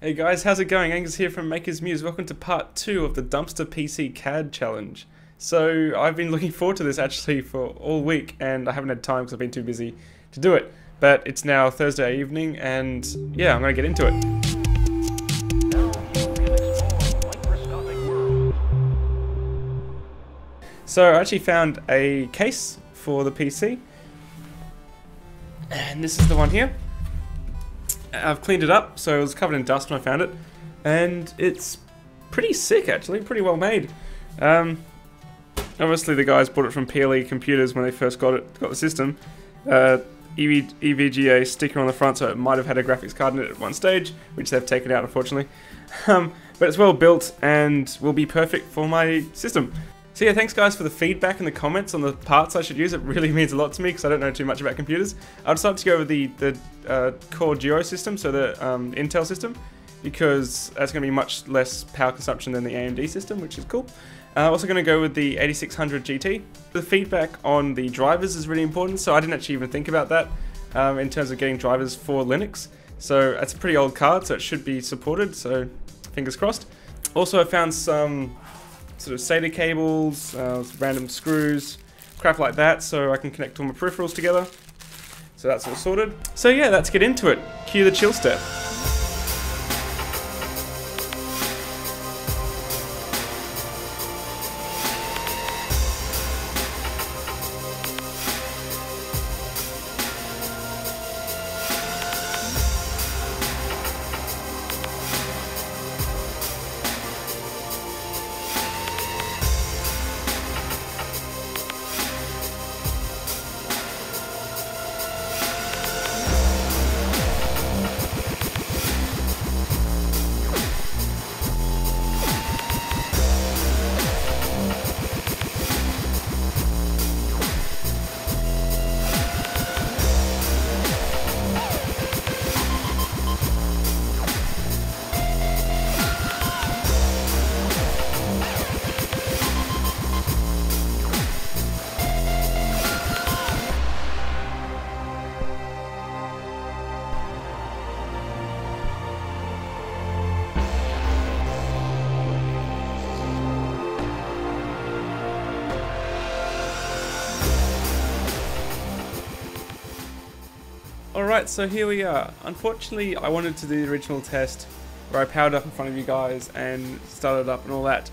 Hey guys, how's it going? Angus here from Maker's Muse. Welcome to part two of the Dumpster PC CAD challenge. So I've been looking forward to this actually for all week and I haven't had time because I've been too busy to do it. But it's now Thursday evening and yeah, I'm going to get into it. So I actually found a case for the PC and this is the one here. I've cleaned it up, so it was covered in dust when I found it, and it's pretty sick actually, pretty well made. Um, obviously the guys bought it from PLE Computers when they first got it, got the system. Uh, EV, EVGA sticker on the front, so it might have had a graphics card in it at one stage, which they've taken out unfortunately. Um, but it's well built and will be perfect for my system. So yeah, thanks guys for the feedback and the comments on the parts I should use. It really means a lot to me because I don't know too much about computers. I decided to go with the, the uh, Core Duo system, so the um, Intel system, because that's going to be much less power consumption than the AMD system, which is cool. Uh, also going to go with the 8600 GT. The feedback on the drivers is really important, so I didn't actually even think about that um, in terms of getting drivers for Linux. So that's a pretty old card, so it should be supported, so fingers crossed. Also I found some sort of SATA cables, uh, random screws, crap like that, so I can connect all my peripherals together. So that's all sorted. So yeah, let's get into it. Cue the chill step. Alright, so here we are. Unfortunately, I wanted to do the original test where I powered up in front of you guys and started up and all that.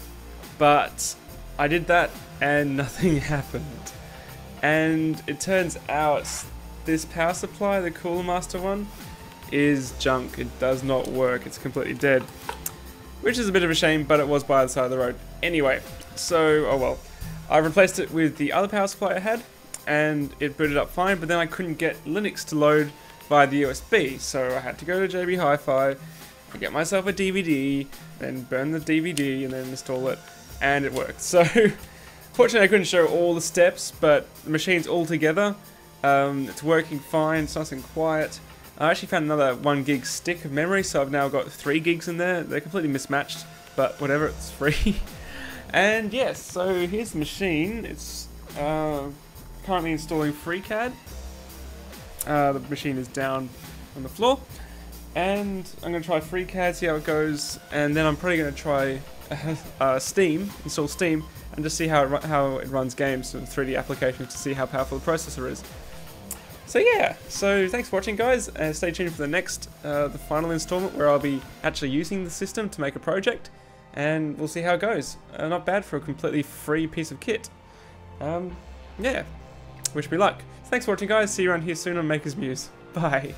But I did that and nothing happened. And it turns out this power supply, the Cooler Master one, is junk. It does not work. It's completely dead. Which is a bit of a shame, but it was by the side of the road. Anyway, so, oh well. I replaced it with the other power supply I had, and it booted up fine, but then I couldn't get Linux to load via the USB, so I had to go to JB Hi-Fi, and get myself a DVD, then burn the DVD, and then install it, and it worked. So, fortunately I couldn't show all the steps, but the machine's all together, um, it's working fine, it's nice and quiet. I actually found another 1 gig stick of memory, so I've now got 3 gigs in there. They're completely mismatched, but whatever, it's free. and yes, so here's the machine. It's uh, currently installing FreeCAD. Uh, the machine is down on the floor. And I'm going to try FreeCAD, see how it goes. And then I'm probably going to try uh, Steam, install Steam, and just see how it, how it runs games and 3D applications to see how powerful the processor is. So yeah, so thanks for watching guys, uh, stay tuned for the next, uh, the final installment where I'll be actually using the system to make a project, and we'll see how it goes. Uh, not bad for a completely free piece of kit. Um, yeah, wish me luck. Thanks for watching guys, see you around here soon on Maker's Muse. Bye.